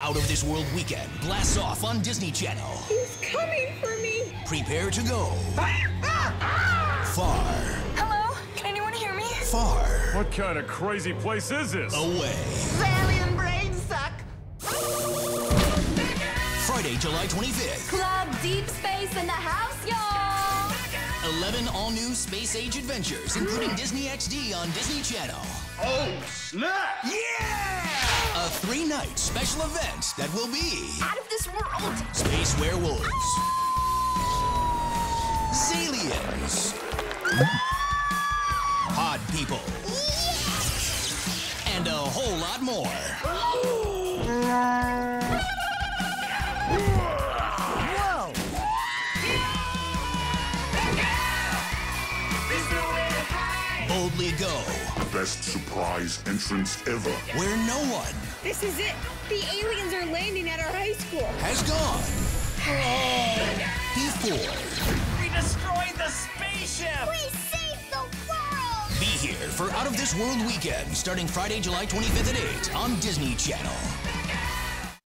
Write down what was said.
Out of This World Weekend blasts off on Disney Channel. He's coming for me. Prepare to go far, Hello? Can anyone hear me? far What kind of crazy place is this? away. Alien brains suck. Friday, July 25th. Club Deep Space in the house, y'all. 11 all new space age adventures, including Disney XD on Disney Channel. Oh, snap! Yeah! A three night special event that will be Out of this world. Space Werewolves, Zaliens, Pod People, and a whole lot more. Boldly go The Best surprise entrance ever. where no one This is it. The aliens are landing at our high school. has gone before. We destroyed the spaceship! We saved the world. Be here for Out of This World Weekend, starting Friday, July 25th at 8 on Disney Channel.